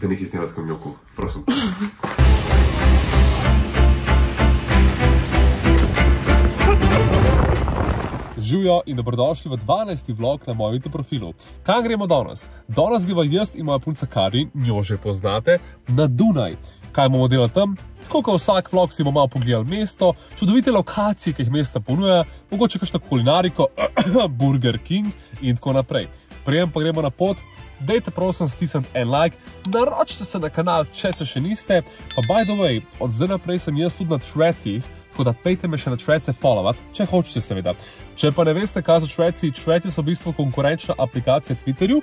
da nisi snimati konjoku, prosim. Živijo in dobrodošli v 12. vlog na mojem profilu. Kam gremo danes? Danes gremo jaz in moja punca Karin, njo že poznate, na Dunaj. Kaj bomo delali tam? Tako kot vsak vlog si bomo malo pogledali mesto, čudovite lokacije, ki jih mesta ponuja, mogoče kakšno kulinariko, Burger King in tako naprej. Prijem pa gremo na pot. Dajte prosim stisniti en like, naročite se na kanal, če se še niste. Pa by the way, od zdaj naprej sem jaz tudi na Trecih, tako da pejte me še na Trece followat, če hočete seveda. Če pa ne veste, kaj so Treci, Treci so v bistvu konkurenčna aplikacija Twitterju,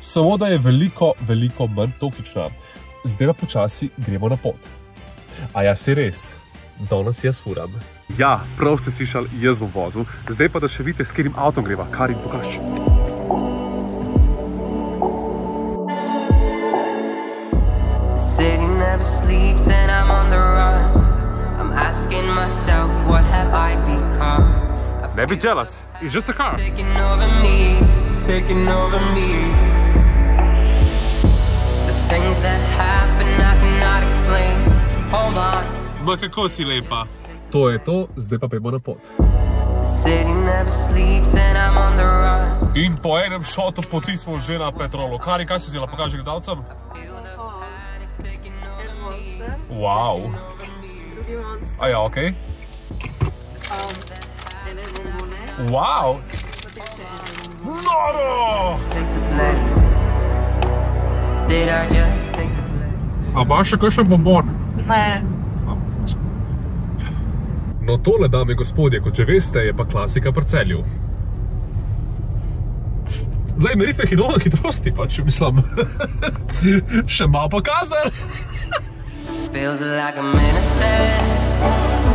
samo da je veliko, veliko manj toksična. Zdaj pa počasi gremo na pot. A ja, se res, danes jaz furam. Ja, prav ste slišali, jaz bom vozil. Zdaj pa da še vidite, s katerim avtom greva, kar jim pokaži. City never sleeps and I'm on the run. I'm asking myself, what have I become? I Ne be jealous, it's just a car. taking over me, taking over me. The things that happen I cannot explain. Hold on. Ma kako si lepa. To je to, zdaj pa pojmo na pot. The city never sleeps and I'm on the run. In po enem šotu poti smo že na petrolu. Kari, kaj si vzela, pokaži gledalcem? Did I just take the blame? A imaš še kakšen bombon? Ne, No tole, dame in gospodje, kot že veste, je pa klasika pri celju. Lej, meritve hidrova hitrosti, pač mislim. še malo pokazal. Feels like I'm innocent.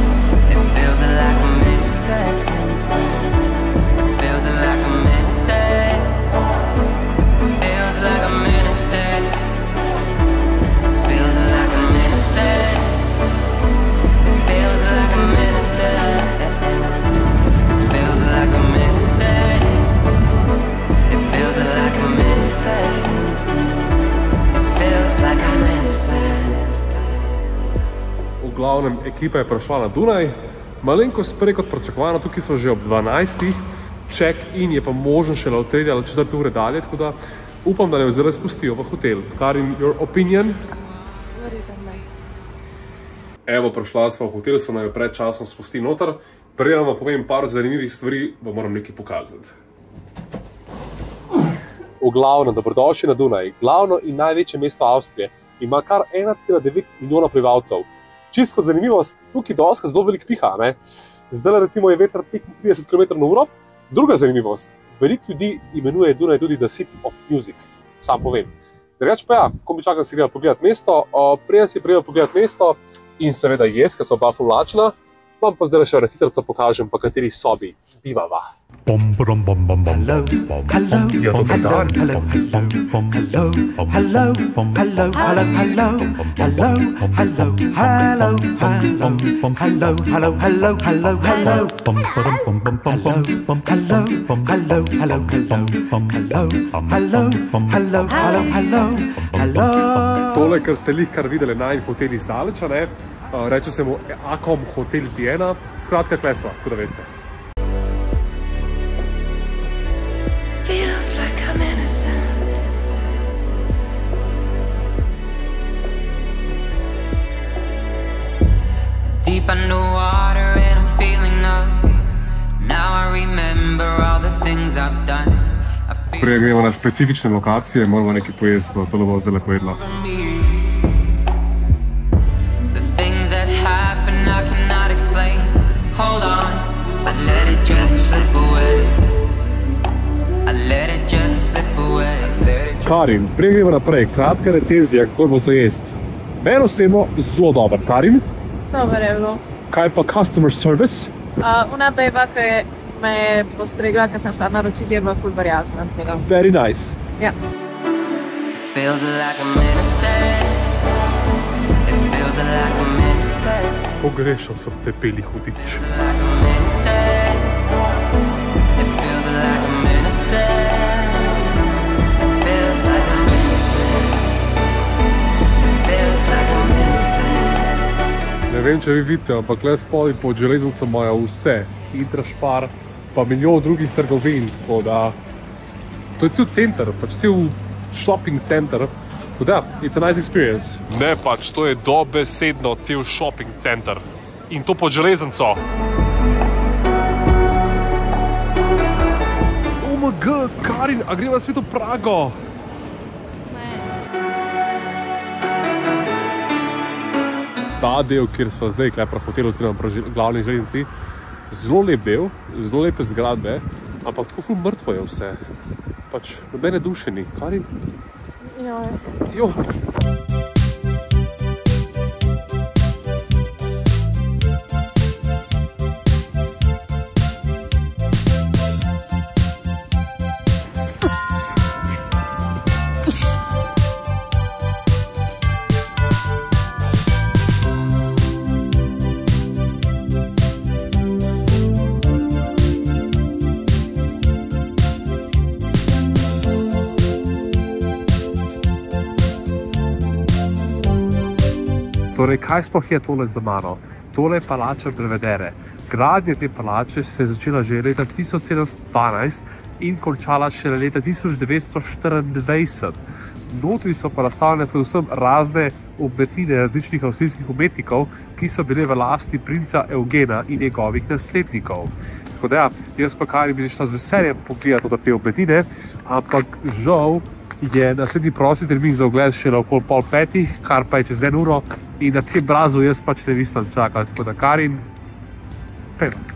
Ekipa je prišla na Dunaj, malenkost prej kot pričakovano, tukaj smo že ob 12. Check-in je pa možen šele od 3 ali 4 ure dalje, tako da upam, da ne zdaj spustijo v hotel. Karin, your opinion? Evo, prišla smo v hotel, so naj pred časom spustili noter. Prej vam povem par zanimivih stvari, vam moram nekaj pokazati. V glavnem, dobrodošli na Dunaj, glavno in največje mesto Avstrije, ima kar 1,9 milijona prebivalcev. Čisto kot zanimivost, tukaj doska zelo velik piha. Ne? Zdaj recimo je veter 35 km na uro. Druga zanimivost, veliko ljudi imenuje Dunaj tudi The City of Music, sam povem. Drugač pa ja, ko bi čakal, si gremo pogledati mesto, prej si prijel pogledati mesto in seveda jaz, ker sem oba fulačna, Vam pa zdaj še na hitro pokažem, pa kateri sobi bivava. Tole, kar ste jih kar videli na en hotel izdaleč, ne? Reče se mu Akom Hotel Vienna, skratka klesva, tako da veste. Deep underwater and I'm feeling numb. Now I remember all the things I've done. I feel Prej gremo na specifične lokacije, moramo nekaj pojesti, bo to bo zdaj lepo Karin, prej gremo naprej, kratka recenzija, kako bo se jesti. Meni osebno zelo dober, Karin. Dobar je bilo. Kaj pa customer service? Uh, una beba, ki je me je postregla, ker sem šla naročiti, je bila ful barjazna. tako da, Very nice. Ja. Pogrešal sem te beli hudič. Ne vem, če vi vidite, ampak le spodaj pod železnico imajo vse, Intrašpar, pa milijon drugih trgovin. tako Da, to je cel center, pač cel shopping center. Tako Da, it's a nice experience. Ne pač, to je dobesedno cel shopping center. In to pod železnico. OMG, Karin, a greva spet v Prago? Ta del, kjer smo zdaj, kaj pa hotel, oziroma glavni železnici, zelo lep del, zelo lepe zgradbe, ampak tako ful mrtvo je vse. Pač nobene duše ni, kar jim. Jo. Torej, kaj sploh je tole za mano? Tole je palača Belvedere. Gradnja te palače se je začela že leta 1712 in končala šele leta 1924. Notri so pa razstavljene predvsem razne umetnine različnih avstrijskih umetnikov, ki so bile v lasti princa Eugena in njegovih naslednikov. Tako da, ja, jaz pa kar bi šla z veseljem pogledati od te umetnine, ampak žal je naslednji prosti termin za ogled še okoli pol petih, kar pa je čez eno uro in na tem brazu jaz pač ne mislim čakati. Tako da Karin, pet.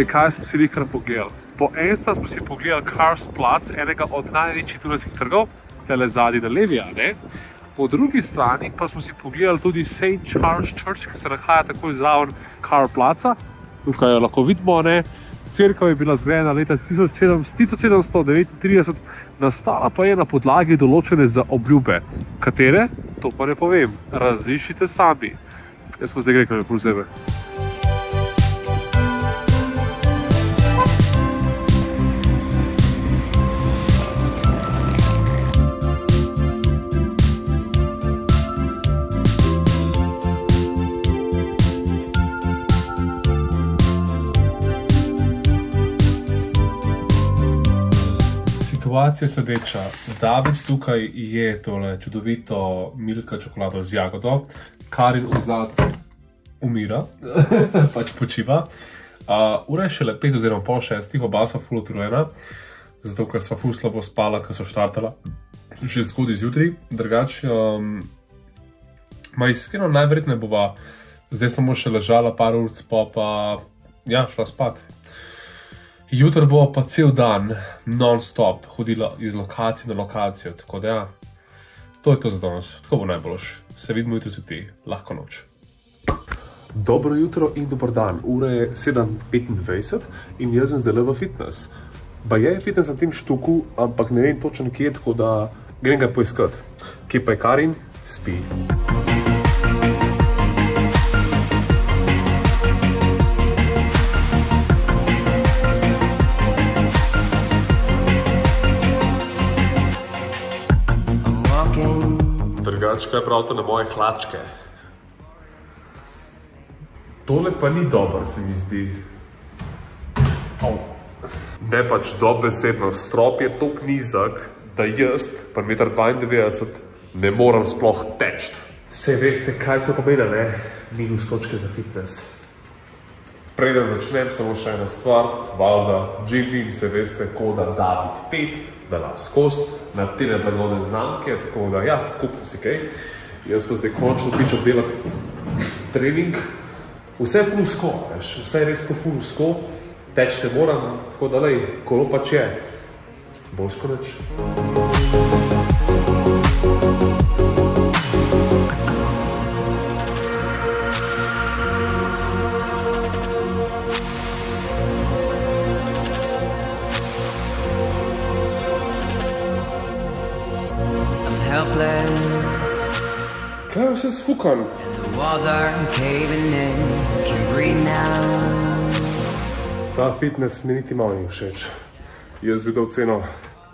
Torej, kaj smo si nekaj pogledali? Po eni strani smo si pogledali Cars Platz, enega od največjih turističnih trgov, tele zadnji na levi? Po drugi strani pa smo si pogledali tudi St. Charles Church, ki se nahaja takoj zraven Car Plaza. Tukaj jo lahko vidimo, ne? Cerkev je bila zgrajena leta 1739, nastala pa je na podlagi določene za obljube. Katere? To pa ne povem. Raziščite sami. Jaz pa zdaj grem, kaj me zebe. Situacija je sledeča. David tukaj je tole čudovito milka čokolado z jagodo, Karin vzad umira, pač počiva. Uh, ura je šele pet oziroma pol šestih, oba sva full utrujena, zato ker sva full slabo spala, ker so štartala že zgodaj zjutraj. Drugače, um, ma iskreno najverjetneje bova zdaj samo še ležala par ur, pa pa ja, šla spat. Jutro bo pa cel dan, non-stop, hodila iz lokacije na lokacijo, tako da ja, to je to za danes, tako bo najboljš. Se vidimo jutri zjutraj, lahko noč. Dobro jutro in dober dan, ura je 7:25 in jaz sem zdaj v fitness. Ba je fitness na tem štuku, ampak ne vem točno kje, tako da grem ga poiskat. Kje pa je Karin? Spi. Drugače, kaj pravite na moje hlačke? Tole pa ni dobro, se mi zdi. Au. Ne pač dobesedno, strop je tako nizek, da jaz, pa 1,92 m, ne morem sploh teči. Se veste, kaj to pomeni, ne? Minus točke za fitness. Preden začnem, samo še ena stvar, valjda, živim se veste, koda David 5, vela skozi, na te blagovne znamke, tako da ja, kupite si kaj. Jaz pa zdaj končno pričam delati trening. Vse je fulusko, veš, vse je res to fulusko teč ne moram, tako da lej, kolo pač je. Boš kot Kaj je vse sfukan? Now. Ta fitness mi niti malo ni všeč. Jaz bi dal ceno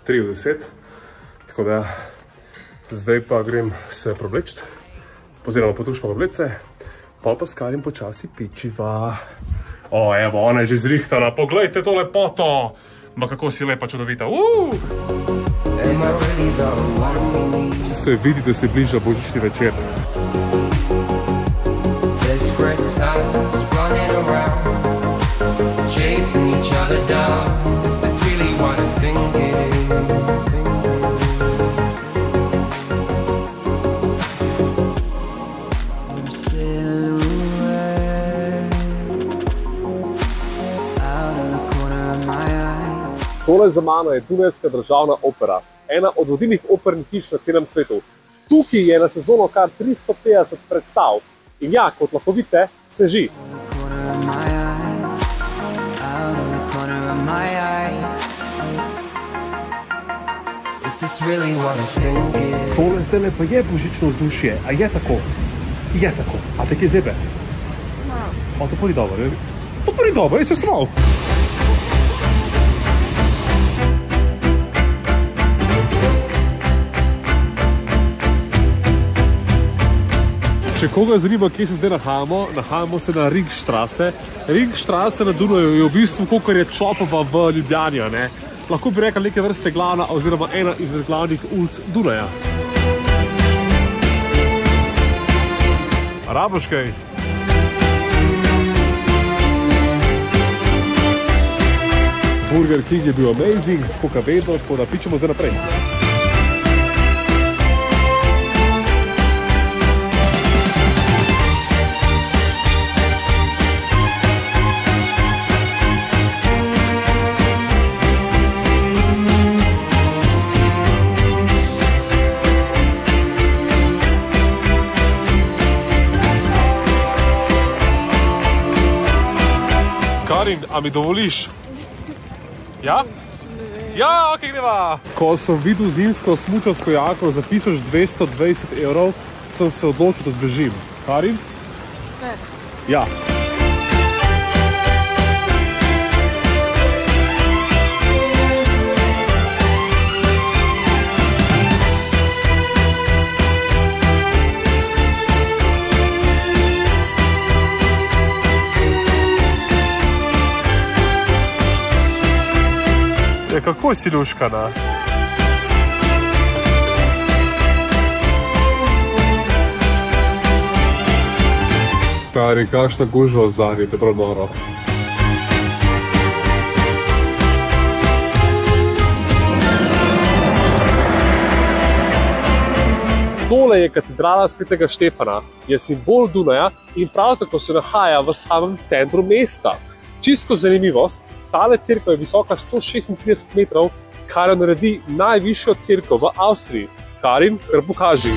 3 od 10, tako da zdaj pa grem se probleč, oziroma potuš pa oblece, pa pa skarim počasi pičiva. O, evo, ona je že zrihtana, poglejte to lepoto! Ma kako si lepa, čudovita. Uh! Se vidi da se bliža božični večer. Desperate time Tole za mano je Dunajska državna opera, ena od vodilnih opernih hiš na celem svetu. Tukaj je na sezono kar 350 predstav. In ja, kot lahko vidite, sneži. it is? Tole zdaj pa je božično vzdušje, a je tako? Je tako. A te kje zebe? O, to pa ni dobro. je- To pa ni dobro, je če smo. Če koga zanima, kje se zdaj nahajamo, nahajamo se na Ringstrasse. Ringstrasse na Dunaju je v bistvu kot je Čopova v Ljubljani. Ne? Lahko bi rekel neke vrste glavna oziroma ena izmed glavnih ulic Dunaja. Raboš kaj? Burger King je bil amazing, koga vedno, tako da pičemo zdaj naprej. A mi dovoliš? Ja? Ja, ok, greva. Ko sem videl zimsko smučarsko jako za 1220 evrov, sem se odločil, da zbežim. Karin? Ne. Ja. Kako si luškana? Stari, kakšna gužva zadnji, te prav noro. Tole je katedrala svetega Štefana, je simbol Dunaja in prav tako se nahaja v samem centru mesta. Čisto zanimivost, tale crkva je visoka 136 metrov, kar jo naredi najvišjo crkvo v Avstriji. Karin, kar pokaži.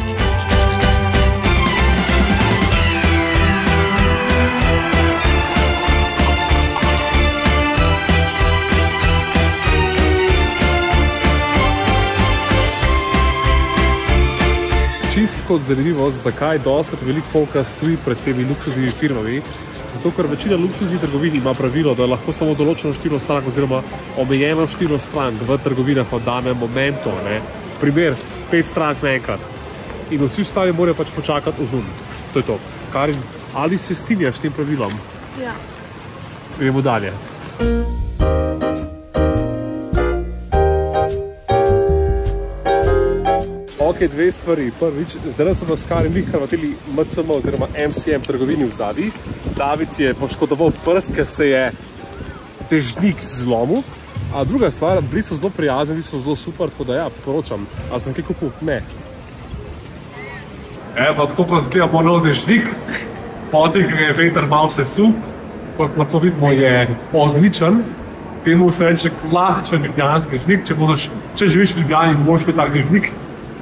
Čist kot zanimivost, zakaj doskrat veliko folka stoji pred temi luksuznimi firmami. Zato, ker večina luksuznih trgovin ima pravilo, da lahko samo določeno število strank oziroma omejeno število strank v trgovinah v danem momentu. Ne? Primer, pet strank naenkrat. In vsi ostali morajo pač počakati ozum. To je to. Karin, ali se strinjaš s tem pravilom? Ja. Gremo dalje. Ok, dve stvari. Prvič, zdaj smo s Karim Vih hrvatili MCM oziroma MCM trgovini v zadnji. David je poškodoval prst, ker se je težnik zlomil. A druga stvar, bili so zelo prijazni, bili so zelo super, tako da ja, poročam. A sem kaj kupil? Ne. E, pa tako pa zgleda bo nov dežnik, potem, ko je veter malo se su, kot lahko vidimo, je odličen. Temu se reče klasičen ljubljanski dežnik. Če, če živiš v Ljubljani, moraš biti tak dežnik.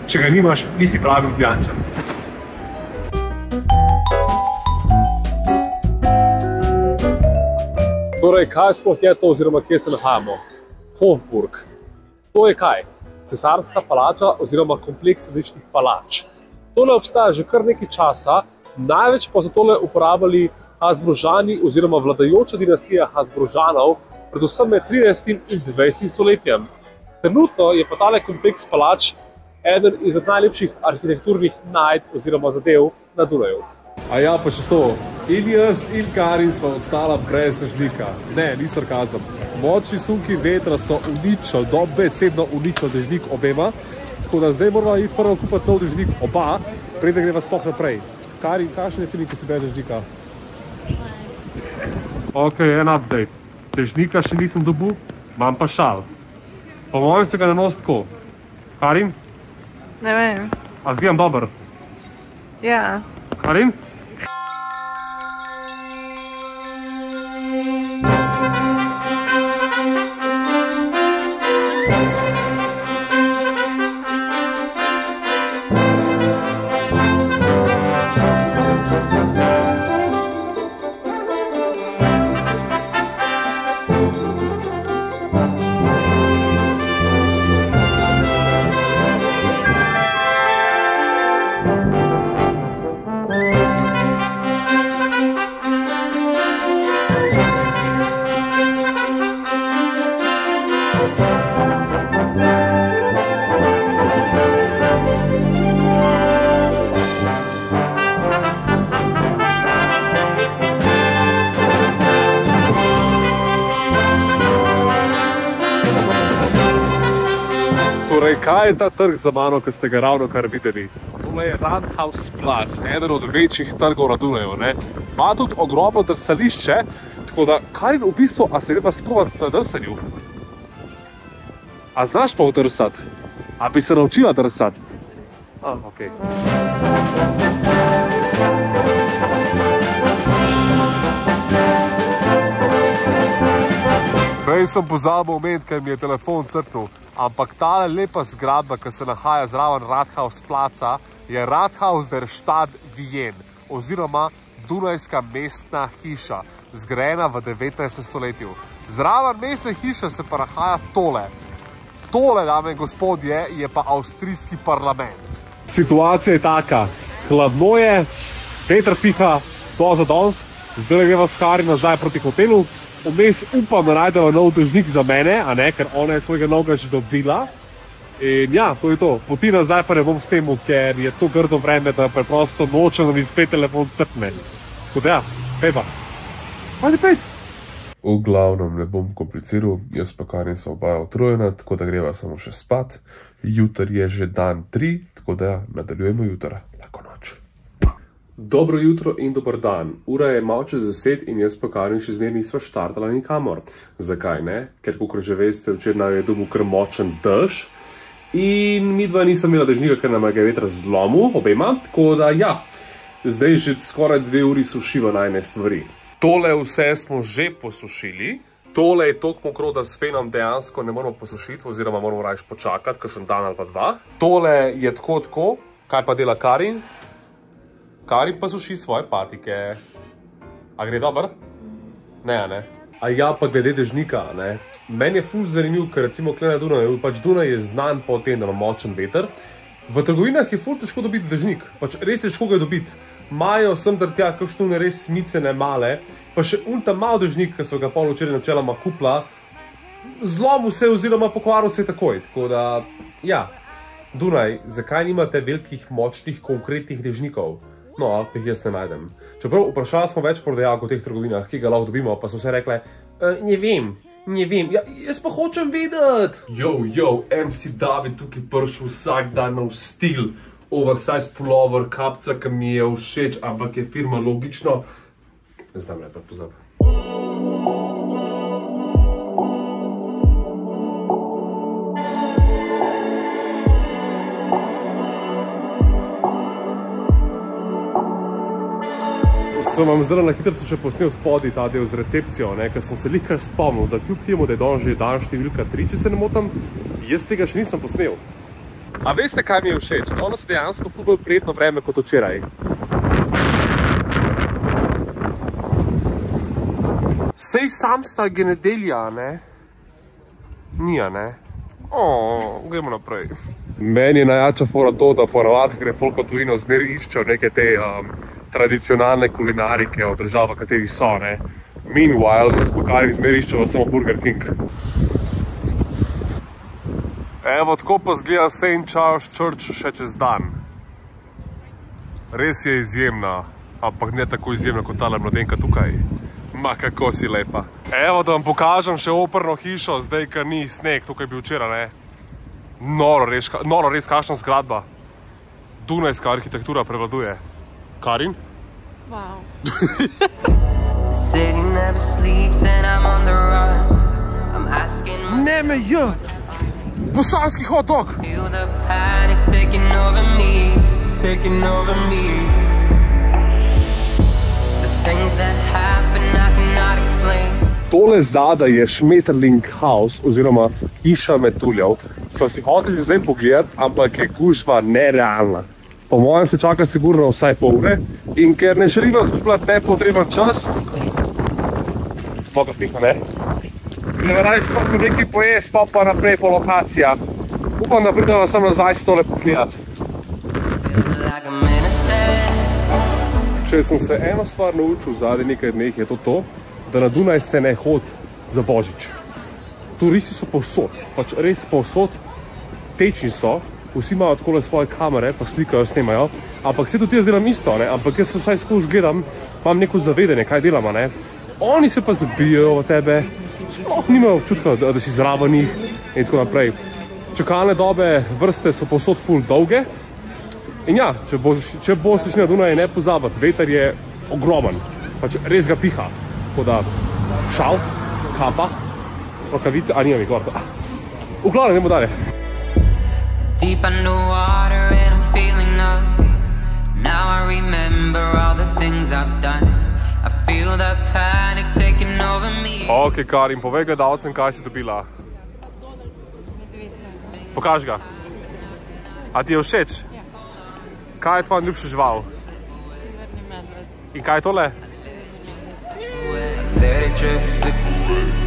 Če ga nimaš, nisi pravi ljubljančan. Torej, kaj sploh je to, oziroma kje se nahajamo? Hofburg. To je kaj? Cesarska palača oziroma kompleks različnih palač. Tole obstaja že kar nekaj časa, največ pa so tole uporabljali Habsburžani oziroma vladajoča dinastija Habsburžanov, predvsem med 13. in 20. stoletjem. Trenutno je pa tale kompleks palač eden izmed najlepših arhitekturnih najdb oziroma zadev na Dunaju. A ja, pa še to. In jaz in Karin smo ostala brez dežnika. Ne, ni sarkazem. Močni sunki vetra so uničili, dobesedno uničili dežnik obema. Tako da zdaj moramo iti prvo kupiti nov dežnik, oba, preden greva sploh naprej. Karin, kakšen je feeling, ko si brez dežnika? Ok, en update. Dežnika še nisem dobil, imam pa šal. Po mojem se ga ne nosi tako. Karin, Ne vem. a zgledam dober. Ja. Karin? Je ta trg za mano, ki ste ga ravno kar videli? Tole je Rathausplac, eden od večjih trgov na Dunaju. Ima tudi ogromno drsališče, tako da Karin v bistvu, a se gre pa sprovat na drsanju? A znaš pa drsati? A bi se naučila drsati? A, ok. Prej sem pozabil omeniti, ker mi je telefon crknil, ampak ta lepa zgradba, ki se nahaja zraven Rathaus placa, je Rathaus der Stadt Wien oziroma Dunajska mestna hiša, zgrajena v 19. stoletju. Zraven mestne hiše se pa nahaja tole. Tole, dame in gospodje, je pa avstrijski parlament. Situacija je taka, hladno je, veter piha, to za danes, zdaj greva s Kari nazaj proti hotelu. Vmes upam, da najdemo nov dežnik za mene, a ne, ker ona je svojega novega že dobila. In ja, to je to. Poti nazaj pa ne bom s tem, ker je to grdo vreme, da preprosto nočem, da mi spet telefon crkne. Tako da ja, pepa. Ajde, pet. V glavnem ne bom kompliciral, jaz pa Karin sva oba utrujena, tako da greva samo še spat. Jutr je že dan 3, tako da ja, nadaljujemo jutr. Lahko. Dobro jutro in dober dan. Ura je malo čez deset in jaz Karin še zmeraj nisva štartala nikamor. Zakaj ne? Ker, kot že veste, včeraj je dobil kar močen dež in mi dva nisem imela dežnika, ker nam je veter zlomil, obema. Tako da ja, zdaj že skoraj dve uri sušiva najne stvari. Tole vse smo že posušili. Tole je tako mokro, da s fenom dejansko ne moramo posušiti, oziroma moramo raje počakati, kakšen dan ali pa dva. Tole je tako, tako, kaj pa dela Karin? Karin pa suši svoje patike. A gre dobro? Ne, ne. A ja, pa glede dežnika, ne. Meni je ful zanimiv, ker recimo kle na Dunaju, pač Dunaj je znan po tem, da ima močen veter. V trgovinah je ful težko dobiti dežnik, pač res težko ga je dobiti. Majo sem ter tja kakšne res smicene male, pa še unta mal dežnik, ki so ga pol včeraj načeloma kupla, zlomil se oziroma pokvaril se takoj. Tako da, ja, Dunaj, zakaj nimate velikih, močnih, konkretnih dežnikov? No, ali pa jih jaz ne najdem. Čeprav vprašali smo več prodajalk v teh trgovinah, ki ga lahko dobimo, pa so vse rekle, e, ne vem, ne vem, ja, jaz pa hočem vedeti. Yo, yo, MC David tukaj prišel vsak dan nov stil, oversize pullover, kapca, ki mi je všeč, ampak je firma logično. Ne znam reči, pozab. Sem vam zdaj na hitro še posnel spodaj ta del z recepcijo, ne, ker sem se likar spomnil, da kljub temu, da je danes že dan številka 3, če se ne motim, jaz tega še nisem posnel. A veste, kaj mi je všeč? Danes je dejansko ful bolj prijetno vreme kot včeraj. Sej sam sta genedelja, ne? Nija, ne? O, gremo naprej. Meni je najjača fora to, da ponavadi gre folk v tujino zmeri iščejo neke te um, tradicionalne kulinarike od držav, v katerih so, ne? Meanwhile, v Spokarni zmeri iščejo samo Burger King. Evo, tako pa zgleda St. Charles Church še čez dan. Res je izjemna, ampak ne tako izjemna kot tale mladenka tukaj. Ma kako si lepa. Evo, da vam pokažem še operno hišo, zdaj, ker ni sneg, tukaj bil včeraj, ne. Noro res, noro res kakšna zgradba. Dunajska arhitektura prevladuje. Karin? Wow. The city never sleeps and I'm on the run. I'm asking Ne me je! Bosanski hot dog! Feel the panic taking over me, taking over me. The things that happen I cannot explain. Tole zadaj je Schmetterling House oziroma hiša metuljev. Sva si hoteli zdaj pogledati, ampak je gužva nerealna. Po mojem se čaka sigurno vsaj pol ure in ker ne želimo zgubljati nepotreben čas, Boga pika, ne? Ne radi sploh nekaj pojesti, pa pa naprej po lokacijah. Upam, da pridemo sem nazaj si tole pogledati. Če sem se eno stvar naučil v zadnjih nekaj dneh, je to to, da na Dunaj se ne hodi za božič. Turisti so povsod, pač res povsod, tečni so, vsi imajo tako svoje kamere, pa slikajo, snemajo, ampak se tudi jaz delam isto, ne? ampak jaz vsaj skozi gledam, imam neko zavedanje, kaj delamo. Ne? Oni se pa zabijajo v tebe, sploh nimajo občutka, da, da si zraven njih in tako naprej. Čakalne dobe, vrste so povsod full dolge, In ja, če boš, če boš šli na Dunaj, ne pozabiti, veter je ogromen, pač res ga piha. Tako da šal, kapa, rokavice, a nimam jih gor. Ah. V glavnem, ne bo dalje. Deep underwater and I'm feeling numb. Now I remember all the things I've done. I feel the panic taking over me. Ok, Karin, povej gledalcem, kaj si dobila. Pokaž ga. A ti je všeč? Kaj je tvoja ljubša žival? Severni medved. In kaj je tole? Let it just slip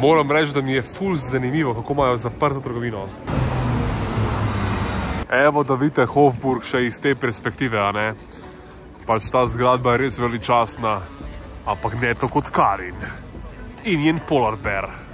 Moram reči, da mi je ful zanimivo, kako imajo zaprto trgovino. Evo, da vidite Hofburg še iz te perspektive, a ne? Pač ta zgradba je res veličastna, ampak ne tako kot Karin in njen polar bear.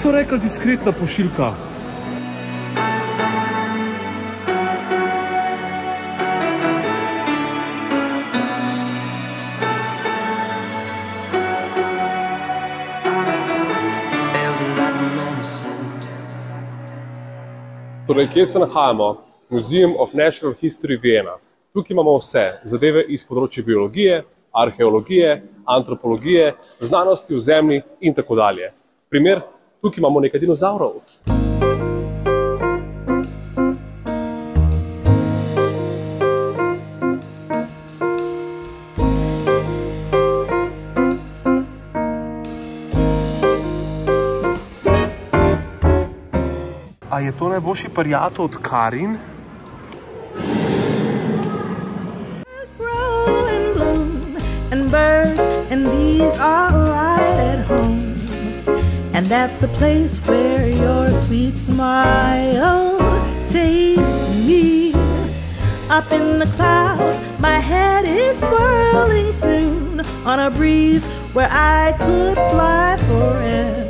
Niso rekli diskretna pošiljka? Torej, kje se nahajamo? Museum of Natural History Vienna. Tukaj imamo vse zadeve iz področja biologije, arheologije, antropologije, znanosti v zemlji in tako dalje. Primer, tukaj imamo nekaj dinozavrov. A je to najboljši parijato od Karin? grow and bloom, and birds and bees are right at home. That's the place where your sweet smile takes me. Up in the clouds, my head is swirling soon on a breeze where I could fly forever.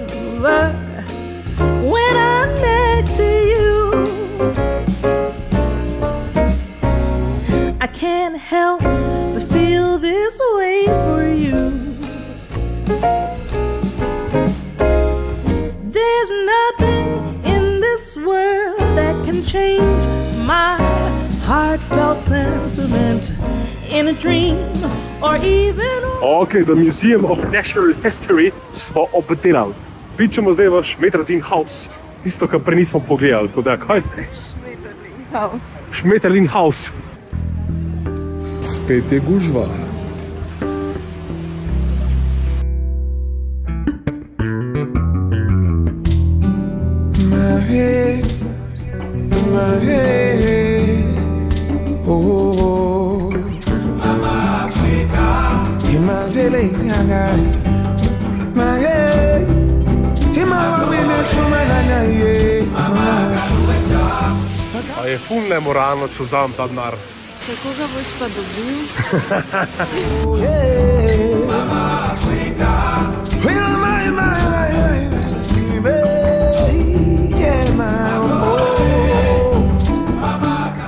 In a dream or even Ok, The Museum of Natural History smo obdelali. Pičemo zdaj v Šmetrlin House, tisto, kar prej nismo pogledali. Tako da, kaj ste? Haos. Šmetrlin House. Spet je gužva. my head, my head. My daily gaga, my in my wabina shumana, yeah, mama. A je ful nemoralno, če vzamem ta denar. Kako ga boš pa dobil? Well, my, my, my, my,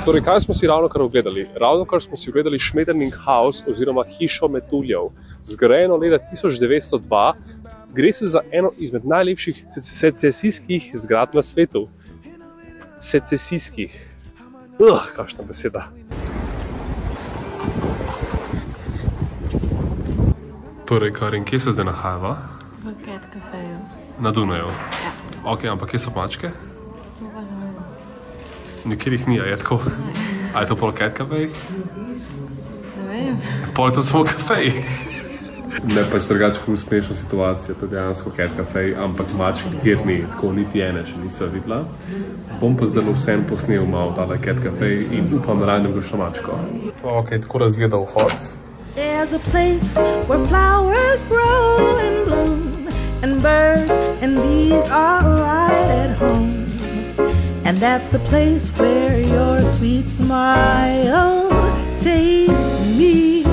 Torej, kaj smo si ravno kar ogledali? Ravno kar smo si ogledali Šmetrlin House oziroma hišo metuljev, zgrajeno leta 1902. Gre se za eno izmed najlepših secesijskih zgradb na svetu. Secesijskih. Ugh, kakšna beseda. Torej, Karin, kje se zdaj nahajava? V Cat Cafeju. Na Dunaju. Ja. Ok, ampak kje so mačke? Nikjer jih ni, je tako. A je to pol cat cafe? Ne vem. Pol je to samo kafej. Ne pač drugače ful smešna situacija, to je dejansko cat cafe, ampak mačk nikjer ni, tako niti ene še nisem videla. Bom pa zdaj vsem posnel malo tale cat cafe in upam, da najdem kakšno mačko. Ok, tako razgleda vhod. There's a place where flowers grow and bloom, and birds and bees are right at home. And that's the place where your sweet smile takes me.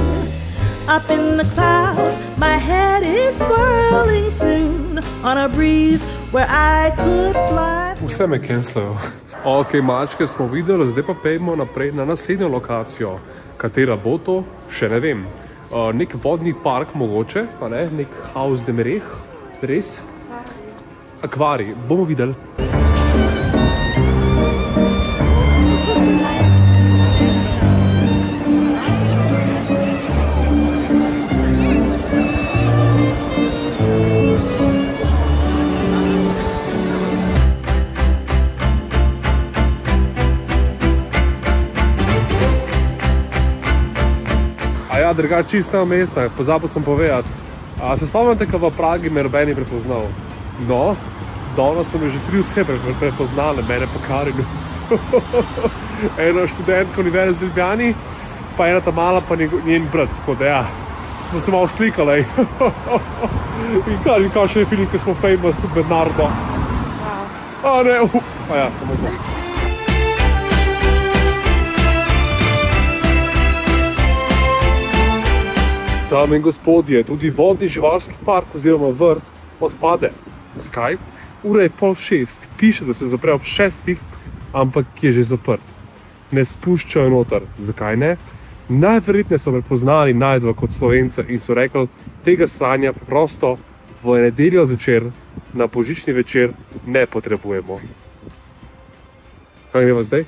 Up in the clouds, my head is swirling soon on a breeze where I could fly. Vse me kenslajo. Ok, mačke smo videli, zdaj pa pejmo naprej na naslednjo lokacijo. Katera bo to, še ne vem. Uh, nek vodni park mogoče, ne, nek house de mereh, res. Akvarij, bomo videli. Drugače čista mesta, pozabil sem povedati. A se spomnite, ko v Pragi me nobeni prepoznal? No, danes so me že tri osebe pre- prepoznale, mene pa Karinu. Eno študentko univerze v Ljubljani, pa ena ta mala, pa njego- njen brat, tako da ja, smo se malo slikali. in kaj, in kaj še je film, ki smo famous, tudi Bernardo. A ne, uh, pa ja, samo to. Dame in gospodje, tudi vodni živalski park oziroma vrt odpade. Zakaj? Ura je pol šest, piše, da se zapre ob šestih, ampak je že zaprt. Ne spuščajo noter. Zakaj ne? Najverjetneje so prepoznali najdva kot slovence in so rekli, tega stanja preprosto v nedeljo zvečer, na božični večer ne potrebujemo. Kaj gremo zdaj?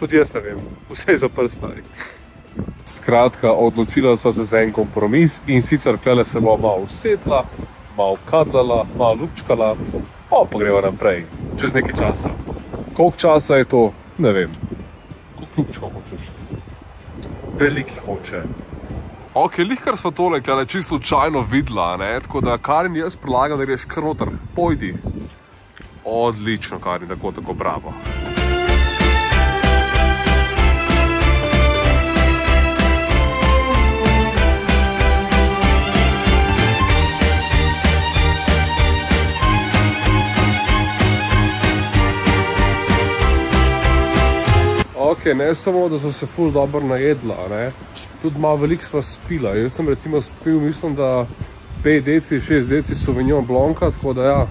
Tudi jaz ne vem, vse je zaprt stari. Skratka, odločila sva se za en kompromis in sicer klele se bomo malo usedla, malo kadlala, malo lupčkala, pa pa greva naprej, čez nekaj časa. Koliko časa je to, ne vem. Koliko lupčkov hočeš? Veliki hoče. Ok, lihkar smo tole klele čisto slučajno videla, ne? tako da Karin jaz predlagam, da greš kar noter, pojdi. Odlično, Karin, tako, tako, bravo. Ok, ne samo, da so se ful dobro najedla, ne? tudi malo veliko sva spila. Jaz sem recimo spil, mislim, da 5 deci, 6 deci Sauvignon Blanca, tako da ja.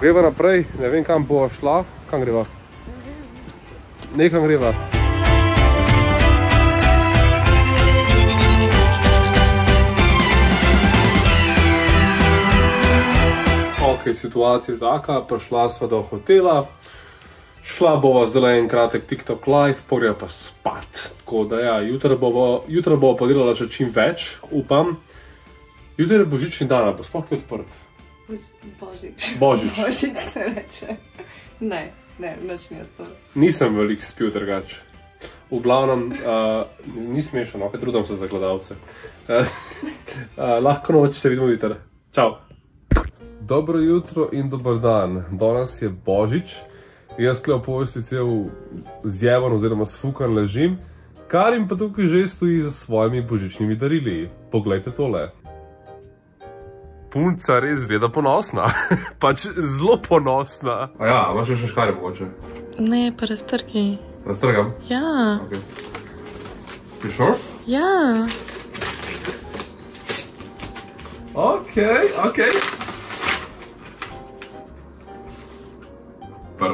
Greva naprej, ne vem kam bova šla, kam greva. Nekam greva. Ok, situacija je taka, prišla sva do hotela, Šla bova zdaj en kratek TikTok live, porja pa spat. Tako da ja, jutro bova, jutro bova pa delala še čim več, upam. Jutri je božični dan, bo sploh kaj odprt. Božič. Božič. Božič se reče. Ne, ne, noč ni odprl. Nisem velik spil drugač. V glavnem, uh, ni smešno, no, kaj trudim se za gledalce. Uh, uh, lahko noč se vidimo jutri. Čau. Dobro jutro in dober dan. Danes je Božič. Jaz tle v povesti cel zjeven oziroma sfukan ležim. Karim pa tukaj že stoji za svojimi božičnimi darili. Poglejte tole. Punca res gleda ponosna, pač zelo ponosna. A ja, imaš še škare mogoče? Ne, pa raztrgi. Raztrgam. Ja, Okay. You sure? ja. Ok, ok.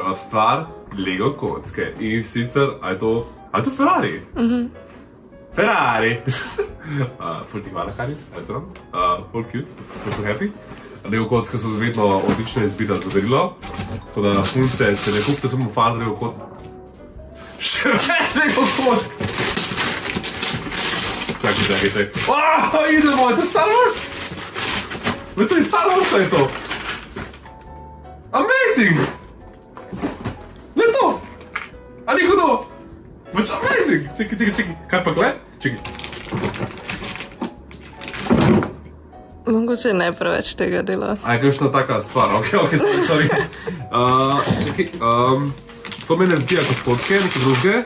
Prva stvar, Lego kocke. In sicer, a je to, a je to Ferrari? Uh -huh. Ferrari! uh, ful ti hvala, Kari, je to? Uh, full cute, ful so happy. Lego kocke so vedno odlična izbira za darilo. Tako da punce, če ne kupite samo fan Lego kocke. Še več Lego kocke! Čakaj, čakaj, čakaj. Oh, idemo, to je Star Wars! Ve to je Star Wars, je to! Amazing! Le to! A ni hudo! Pač amazing! Čakaj, čakaj, čakaj, kaj pa gled? Čakaj. Mogoče ne preveč tega dela. A je kakšna taka stvar, ok, ok, sorry, sorry. Uh, okay, um, to me ne zbija kot kocke, nekaj drugega.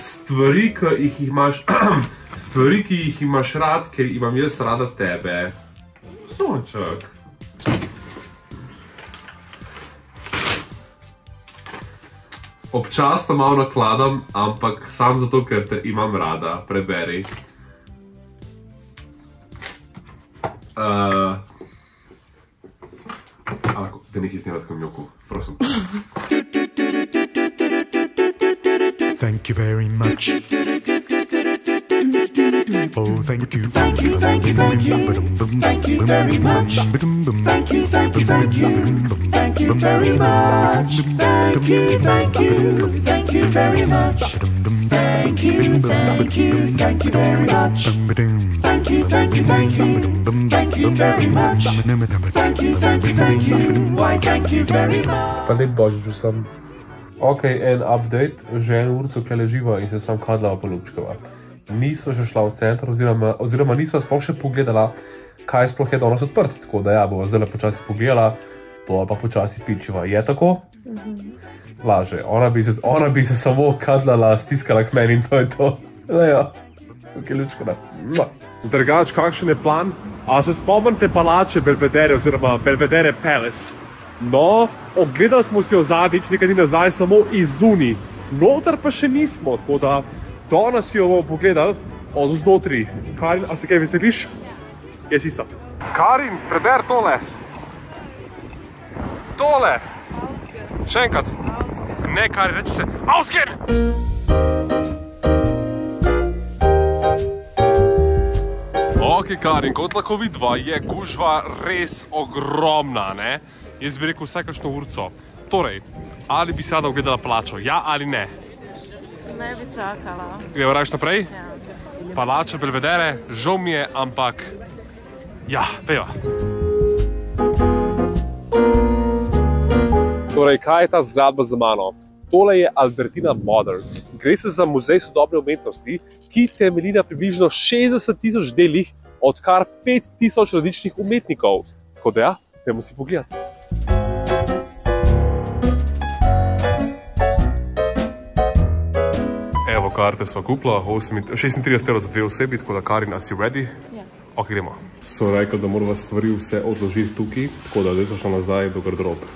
Stvari, ki jih imaš, stvari, ki jih imaš rad, ker imam jaz rada tebe. Sonček. Občasno malo nakladam, ampak sam zato, ker te imam rada, preberi. Uh, lahko, da nisi snimati kamioku, prosim. Thank you very much. Oh, thank you. Thank you, thank you, thank you. Thank you very much. Thank you, thank you, thank you. Thank you very much. Thank you, thank you. Thank you very much. Thank you, thank you, thank you very much. Thank you, thank you, thank you. Thank you very much. Thank you, thank you, thank you. Why, thank you very much. Pa lep božič vsem. Ok, en update, že eno uro tukaj leživa in se sam kadlava po lupčkova. Nisva še šla v center, oziroma, oziroma nisva sploh še pogledala, kaj sploh je danes odprt. Tako da ja, bova zdaj počasi pogledala, bo pa počasi pičiva. Je tako? Laže, ona bi, se, ona bi se samo kadlala, stiskala k meni in to je to. Lejo, ok, lučkana. Drugač, kakšen je plan? A se spomnite palače Belvedere oziroma Belvedere Palace? No, ogledali smo si jo zadnjič, nekaj dni nazaj, samo iz zunaj, noter pa še nismo, tako da danes si jo bomo pogledali od znotraj. Karin, a se kaj veseliš? Jaz isto. Karin, preber tole. Tole. Še enkrat. Ne, Karin, reči se. Ausken! Ok, Karin, kot lahko vidva, je gužva res ogromna, ne? Jaz bi rekel vsaj kakšno urco. Torej, ali bi sada ogledala plačo, ja ali ne? Ne bi čakala. Gremo raje naprej? Ja. Palača Belvedere, žal mi je, ampak ja, peva. Torej, kaj je ta zgradba za mano? Tole je Albertina Modern. Gre se za muzej sodobne umetnosti, ki temelji na približno 60 tisoč delih od kar 5 tisoč različnih umetnikov. Tako da ja, gremo si pogledati. Karte smo kupila, 36 evrov za dve osebi, tako da Karin, a si ready? Ja. Ok, gremo. So rekli, da moramo stvari vse odložiti tukaj, tako da zdaj smo šli nazaj do garderobe.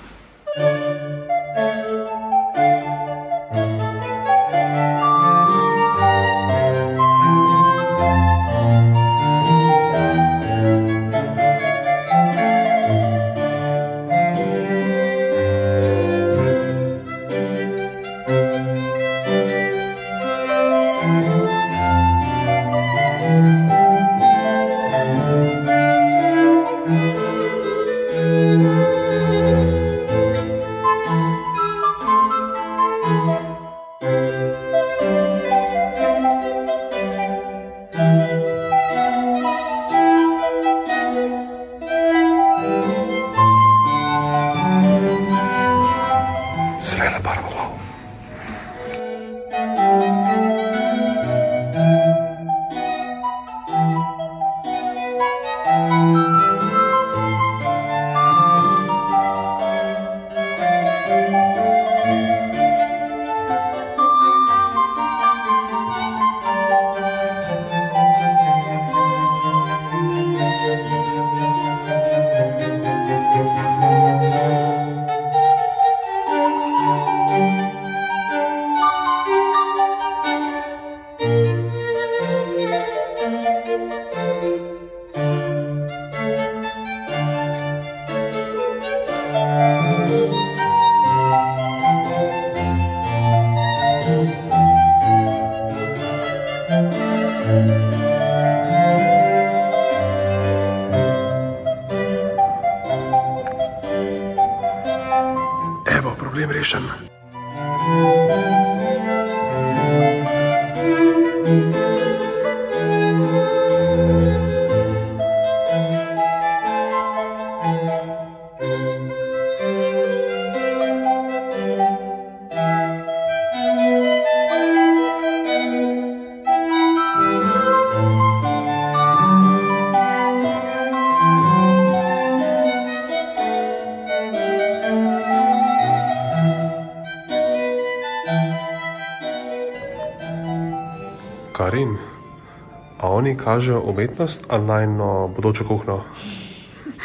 Oni kažejo umetnost ali najno bodočo kuhno?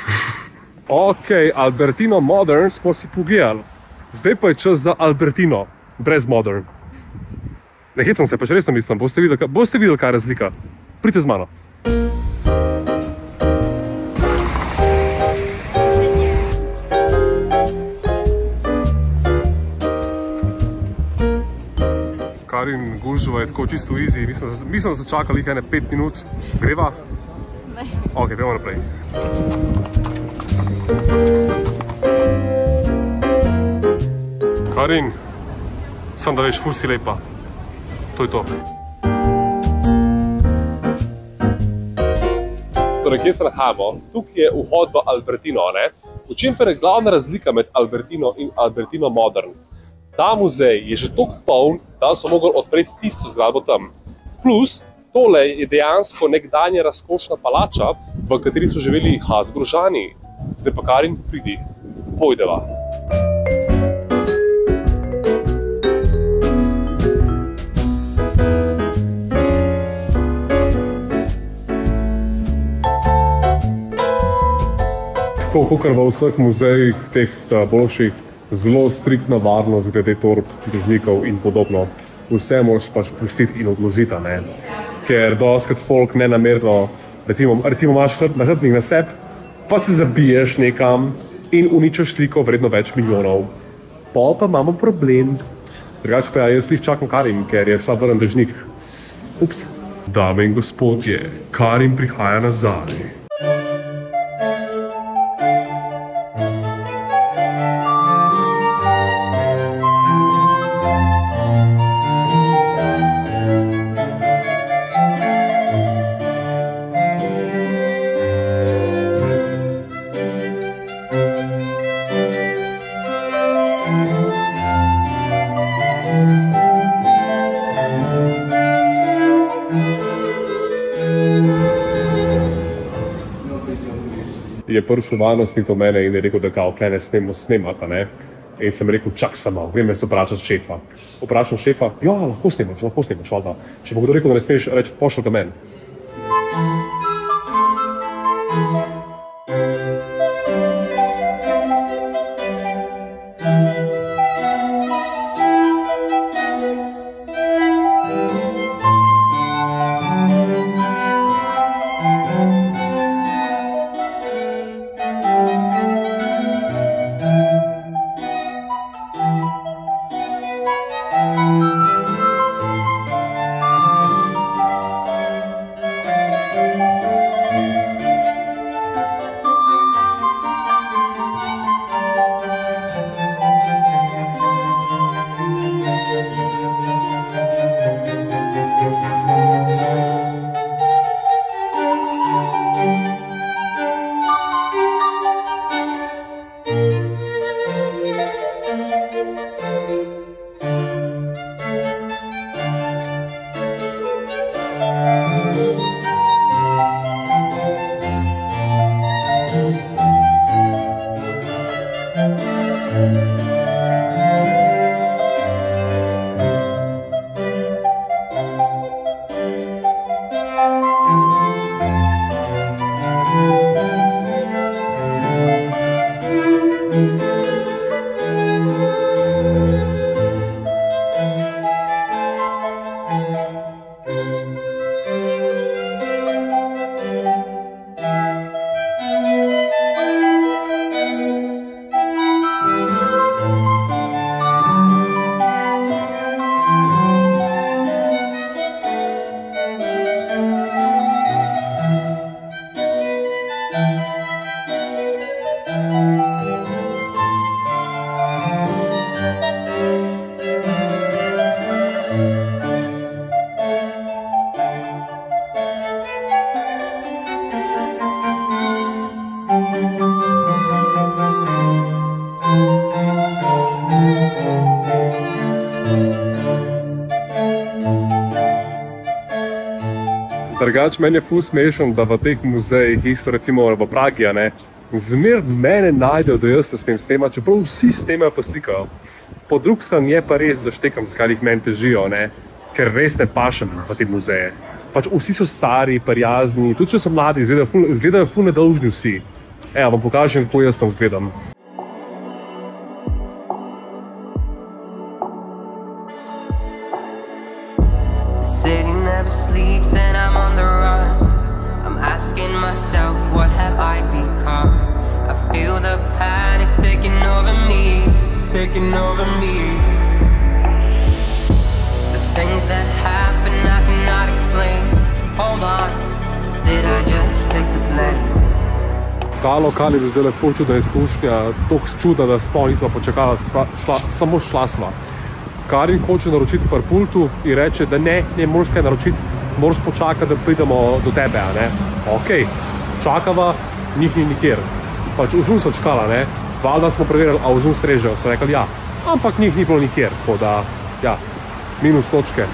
ok, Albertino Modern smo si pogledali. Zdaj pa je čas za Albertino, brez Modern. Ne hecam se, pač resno mislim, boste videli, boste videli kaj je razlika. Pridite z mano. Karin Gužva je tako čisto easy, mislim, da- mislim, da so čakali jih ene pet minut. Greva? Ne. Ok, gremo naprej. Karin, sem da veš, ful si lepa. To je to. Torej, kje se nahajamo? Tukaj je vhod v Albertino. Ne? V čem pa je glavna razlika med Albertino in Albertino Modern? Ta muzej je že tako poln, da so mogli odpreti tisto zgradbo tam. Plus, tole je dejansko nekdanja razkošna palača, v kateri so živeli Hasbružani. Zdaj pa Karin, pridi, pojdeva. Tako kot v vseh muzejih, teh boljših, zelo striktna varnost glede torb, držnikov in podobno. Vse moraš pač pustiti in odložiti, ne? ker doskrat folk ne namerno, recimo, recimo imaš hrt- nahrbtnik na sebi, pa se zabiješ nekam in uničiš sliko vredno več milijonov. Pol pa imamo problem. Drugače pa ja, jaz jih čakam Karim, ker je šla vrn držnik. Ups. Dame in gospodje, Karim prihaja nazaj. Je prišel varnostnik do mene in je rekel, da ga ne smemo snemati. Ne? In sem rekel, čak samo, grem jaz vprašati šefa. Vprašam šefa, ja, lahko snemaš, lahko snemaš, valjda. Če bo kdo rekel, da ne smeš, reči, pošlji ga meni. Drugač, meni je ful smešen, da v teh muzejih, isto recimo v Pragi, ne, zmer mene najdejo, da jaz se smem snemati, čeprav vsi snemajo pa slikajo. Po drugi strani je pa res, da štekam, zakaj jih meni težijo. Ne. ker res ne pašem v te muzeje. Pač vsi so stari, prijazni, tudi če so mladi, izgledajo ful, izgledajo ful nedolžni vsi. Evo, vam pokažem, kako jaz tam izgledam. Ta lokal je zdaj ful čudna izkušnja, tako čuda, da sploh nismo počakali, šla, samo šla sva. Karin hoče naročiti v pultu in reče, da ne, ne moreš kaj naročiti, moraš počakati, da pridemo do tebe. Ok, čakava, njih ni nikjer. Pač vzum so čakala, valjda smo preverili, a vzum strežejo, so rekli ja, ampak njih ni bilo nikjer, tako da ja, minus točke.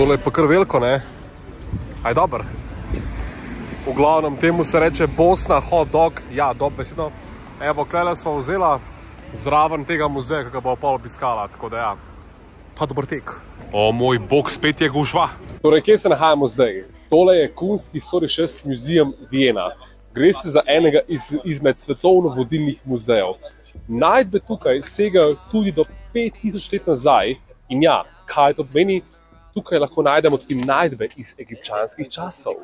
Tole je pa kar veliko, ne? Aj dober. V glavnem temu se reče Bosna hot dog, ja, dobesedno. Evo, klele smo vzela zraven tega muzeja, ki ga bo pol obiskala, tako da ja, pa dober tek. O moj bog, spet je gužva. Torej, kje se nahajamo zdaj? Tole je Kunsthistorisches Museum Viena. Gre se za enega iz, izmed svetovno vodilnih muzejev. Najdbe tukaj segajo tudi do 5000 let nazaj in ja, kaj to pomeni? Tukaj lahko najdemo tudi najdbe iz egipčanskih časov.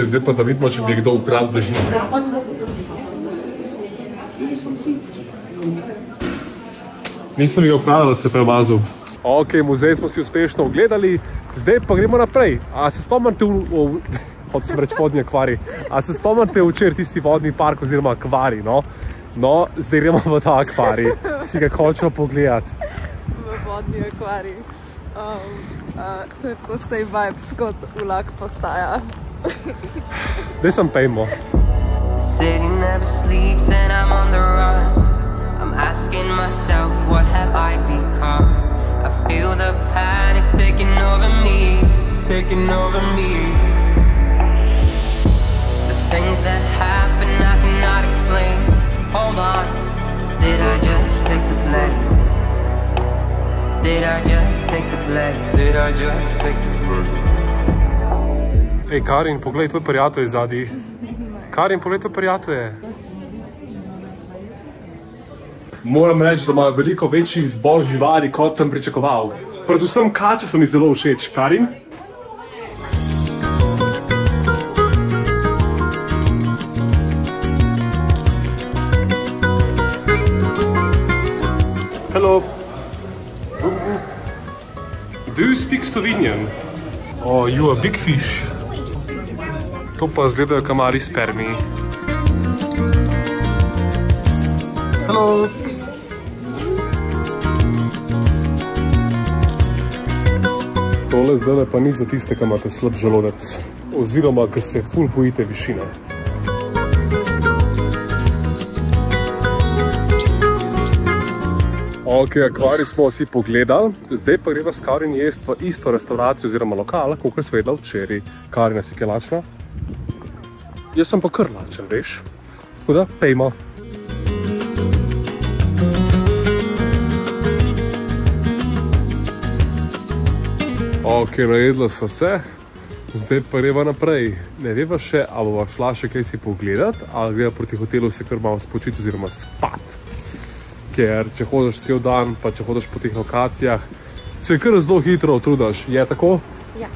Ok, zdaj pa da vidimo, če bi kdo ukradel bližino. Nisem ga ukradel, se premazal. Ok, muzej smo si uspešno ogledali, zdaj pa gremo naprej. A se spomnite v, v, od reč vodni akvari, a se spomnite včeraj tisti vodni park oziroma akvari, no? No, zdaj gremo v ta akvari, si ga končno pogledati. v vodni akvarij. Um, uh, to je tako sej vibes kot vlak postaja. Daj sem pejmo. The city never sleeps and I'm on the run. I'm asking myself, what have I become? I feel the panic taking over me, taking over me. The things that happen I cannot explain. Hold on, did I just take the blame? Did I just take the blame? Did I just take the blame? Ej, Karin, poglej, tvoj prijatelj je zadnji. Karin, poglej, tvoj prijatelj je. Moram reči, da imajo veliko večji izbor živali, kot sem pričakoval. Predvsem kače so mi zelo všeč, Karin. Hello. Do you speak Slovenian? Oh, you are big fish. To pa izgledajo kot mali spermi. Hello. Tole zdaj pa ni za tiste, ki imate slab želodec, oziroma ki se ful bojite višine. Ok, akvarij smo si pogledali, zdaj pa greva s Karin jesti v isto restauracijo oziroma lokal, kot je svedla včeraj. Karina si kaj lačna? Jaz sem pa kar lačen, veš. Tako da, pejmo. Ok, najedla so se, zdaj pa greva naprej. Ne veva še, ali bova šla še kaj si pogledat, ali greva proti hotelu se kar malo spočiti oziroma spat. Ker če hodiš cel dan, pa če hodiš po teh lokacijah, se kar zelo hitro utrudaš. Je tako? Ja.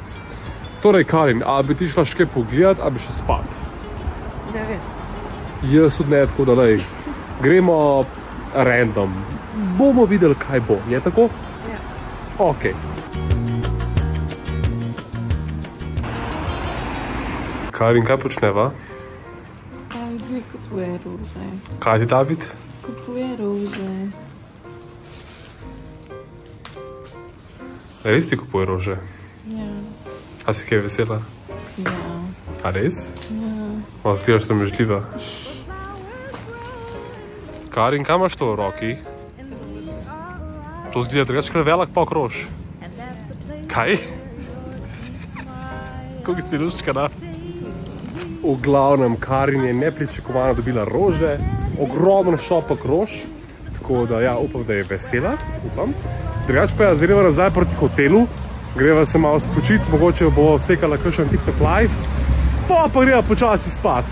Torej, Karin, ali bi ti šla še kaj pogledat, ali bi še spat? Ne vem. Jaz tudi ne, tako da lej. Gremo random. Bomo videli, kaj bo. Je tako? Ja. Ok. Karin, kaj počneva? David kupuje roze. Kaj ti, David? Kupuje roze. Res ti kupuje rože? Ja. A si kaj vesela? Ja. A res? Ja. Malo zgledaš sramežljiva. Karin, kaj imaš to v roki? To zgleda drugače kot velik pokrož. Kaj? Kako si luščkana? V glavnem, Karin je nepričakovano dobila rože, ogromen šopek rož, tako da ja, upam, da je vesela, upam. Drugače pa je zdaj greva nazaj proti hotelu, greva se malo spočiti, mogoče bo sekala kakšen TikTok live, pa pa greva počasi spat.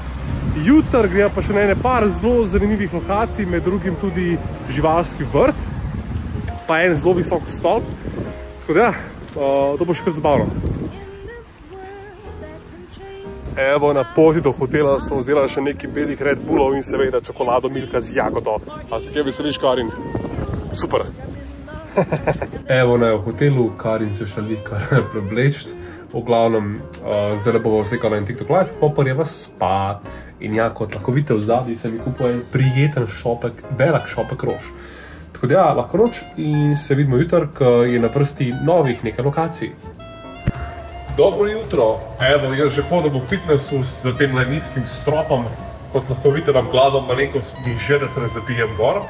Jutr greva pa še na ene par zelo zanimivih lokacij, med drugim tudi živalski vrt, pa en zelo visok stolp. Tako da, uh, to bo še kar zabavno. Evo, na poti do hotela sem vzela še nekaj belih Red Bullov in seveda čokolado Milka z jagodo. A se kaj veseliš, Karin? Super. Evo, na hotelu Karin se šali kar preblečt. V glavnem, uh, zdaj bomo vsekali en TikTok live, pa pa greva spat. In ja, kot lahko vidite v zadnji, sem kupil en prijeten šopek, velik šopek rož. Tako da ja, lahko noč in se vidimo jutr, ko je na vrsti novih nekaj lokacij. Dobro jutro, evo, jaz že hodim v fitnessu z tem nizkim stropom, kot lahko vidite, nam glavo malenkost niže, da se ne zabijem gor.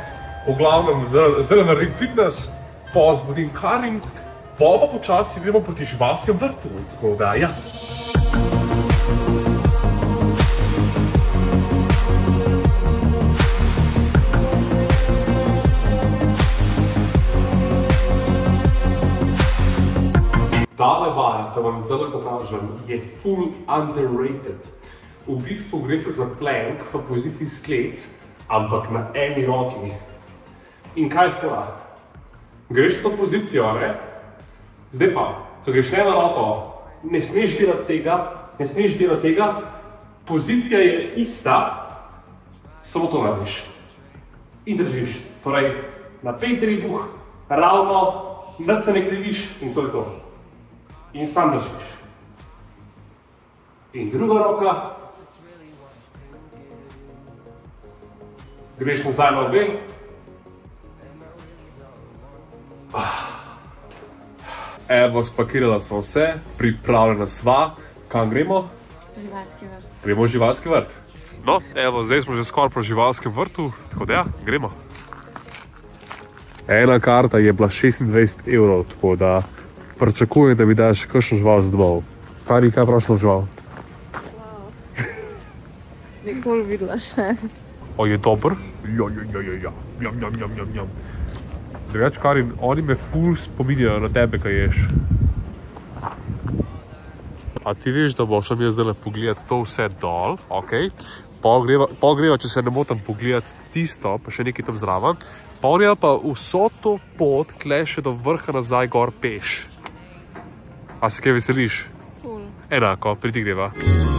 V glavnem, zdaj naredim fitness, pa zbudim Karin, pa pa počasi gremo proti živalskem vrtu, tako da ja. Tale vaja, ki vam zdaj pokažem, je full underrated. V bistvu gre se za plank v poziciji sklec, ampak na eni roki. In kaj stvar? Greš v to pozicijo, ne? Zdaj pa, ko greš ne na roko, ne smeš delati tega, ne smeš delati tega, pozicija je ista, samo to narediš. In držiš. Torej, napet trebuh, ravno, nad se ne kriviš in to je to. In sam držiš. In druga roka, greš nazaj na obe. Evo, spakirala smo vse, pripravljena sva. Kam gremo? Živalski vrt. Gremo v živalski vrt. No, evo, zdaj smo že skoraj pri živalskem vrtu, tako da ja, gremo. Ena karta je bila 26 evrov, tako da pričakujem, da mi daš kakšno žival z domov. Kaj ni kaj prošlo žival? Nikoli videla še. O, je dober? Ja, ja, ja, ja, ja. Jam, jam, jam, jam, jam. Drugač, Karin, oni me ful spominjajo na tebe, kaj ješ. A ti veš, da boš šel jaz zdaj pogledat to vse dol, ok? Pol greva, pol greva, če se ne motim, pogledat tisto, pa še nekaj tam zraven. Pol greva pa vso to pot, kle še do vrha nazaj gor peš. A se kaj veseliš? Ful. Enako, pridi greva. A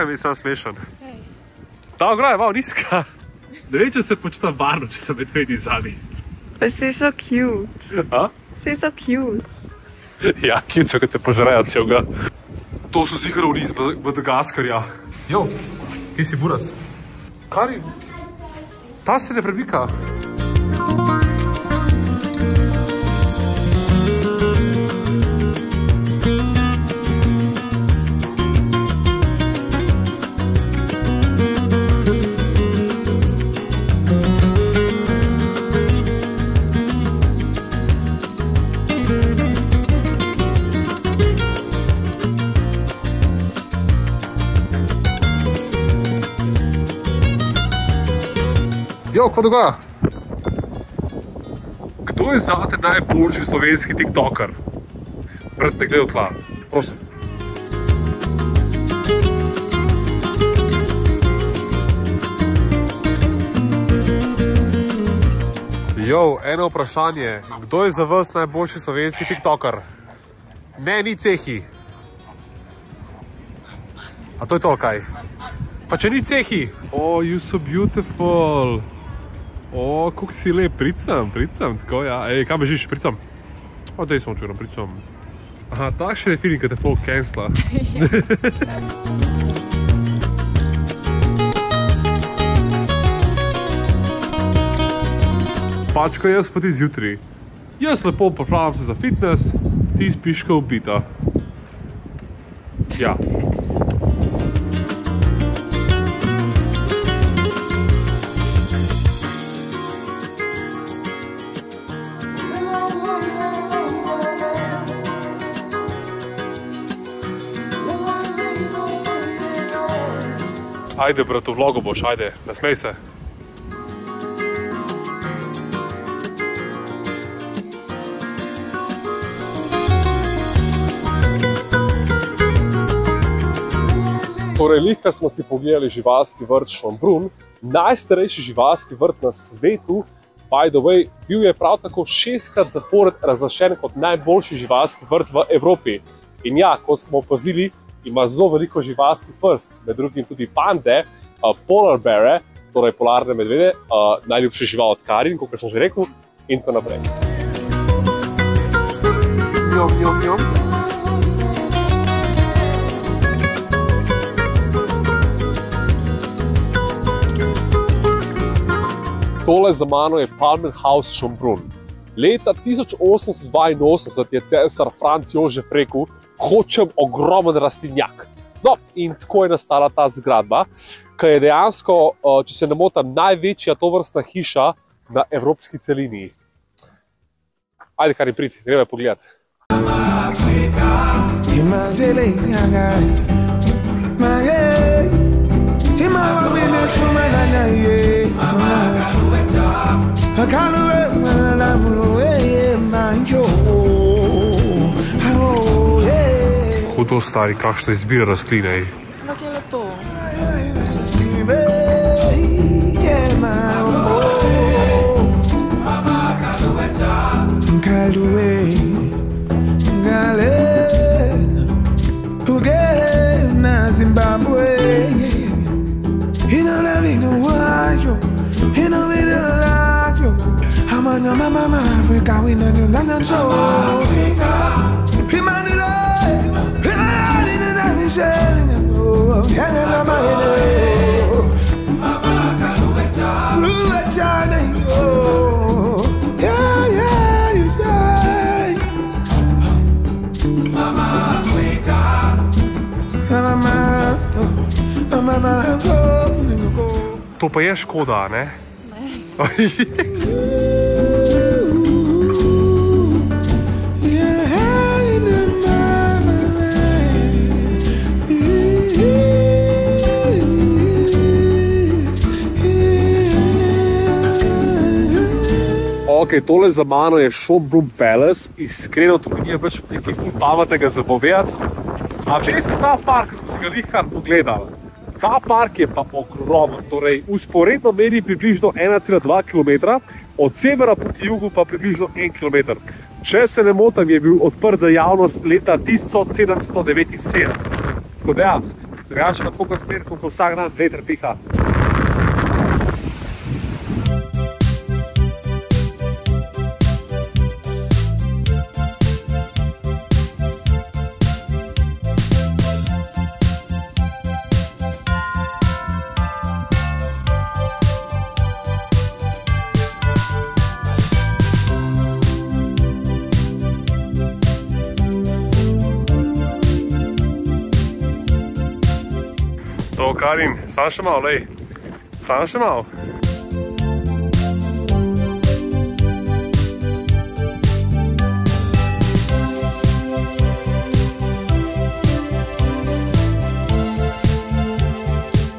veš, kaj mi je sam smešen? Ta ograja je malo nizka. Ne vem, če se počutim varno, če sem medvedi zadnji. But si so cute. A? Si so cute. Ja, kico, ki te požrejo celega. To so si hrovni iz Madagaskarja. Jo, kje si buras? Kari, ta se ne premika. Jo, kaj dogaja? Kdo je zate najboljši slovenski tiktoker? Brat, ne gledaj v tla, prosim. Jo, eno vprašanje. Kdo je za vas najboljši slovenski tiktoker? Ne, ni cehi. A to je to, kaj? Pa če ni cehi. Oh, you so beautiful. O, kako si lep, pricam, pricam, tako ja. Ej, kam bežiš, pricam? O, dej sem včeraj, pricam. Aha, takšen je feeling, kad te folk cancela. Pačka jaz pa ti zjutraj. Jaz lepo pripravljam se za fitness, ti spiš kot ubita. Ja. Ajde, brat, v vlogu boš, ajde, nasmej se. Torej, lihkar smo si pogledali živalski vrt Šombrun, najstarejši živalski vrt na svetu. By the way, bil je prav tako šestkrat zapored razglašen kot najboljši živalski vrt v Evropi. In ja, kot smo opazili, ima zelo veliko živalskih vrst, med drugim tudi pande, polar beare, torej polarne medvede, najljubša žival od Karin, kot sem že rekel, in tako naprej. Njom, njom, njom. Tole za mano je Palmer House Schönbrunn. Leta 1882 je cesar Franz Jožef rekel, hočem ogromen rastlinjak. No, in tako je nastala ta zgradba, ki je dejansko, eh, če se ne motim, največja tovrstna hiša na evropski celini. Ajde, kar je prid, gremo pogledat. Imagine nyanga Maye Ima wabine shumana ye Akalu la mulo ye manjo Haro ye Hudo stari, kakšna izbira rastline. ej. Ampak je lepo. Kaluwe Ngale Uge na Zimbabwe Ina la vida wayo Ina vida la yo Amanya mama Africa we na na na show Africa Imani To pa je škoda, ne? Ne. Ok, tole za mano je Showroom Palace, iskreno tukaj ni več nekaj ful pametnega zapovedati. A veste ta park, ki smo si ga vihkar pogledali? Ta park je pa ogromen, torej usporedno meri približno 1,2 km, od severa proti jugu pa približno 1 km. Če se ne motim, je bil odprt za javnost leta 1779. Tako da ja, drugače pa tako smer, kot vsak dan veter piha. To, Karin, sam še malo, lej. Sam še malo.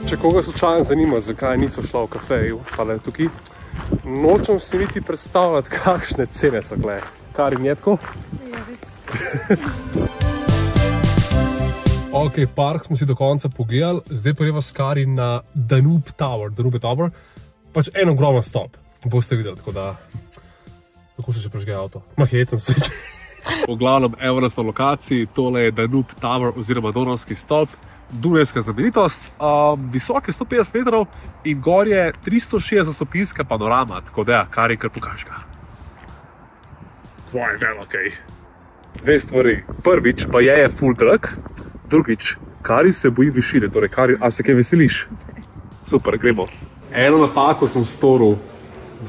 Če koga slučajno zanima, zakaj niso šla v kafeju, pa le tukaj, nočem si niti predstavljati, kakšne cene so gle. Karin, je tako? Ok, park smo si do konca pogledali, zdaj pa greva s Kari na Danube Tower. Danube Tower, pač en ogromen stop. Boste videli, tako da. Kako se že prežge avto? Maheten si. v glavnem, evo nas na lokaciji, tole je Danube Tower oziroma Donavski stop. Dunajska znamenitost, um, visok je 150 metrov in gor je 360 stopinjska panorama, tako da, kar je kar pokaž ga. Kvaj, vel, ok. Dve stvari. Prvič, pa je, je full drag, drugič, kari se boji višine, torej, kari, a se kaj veseliš? Super, gremo. Eno napako sem storil,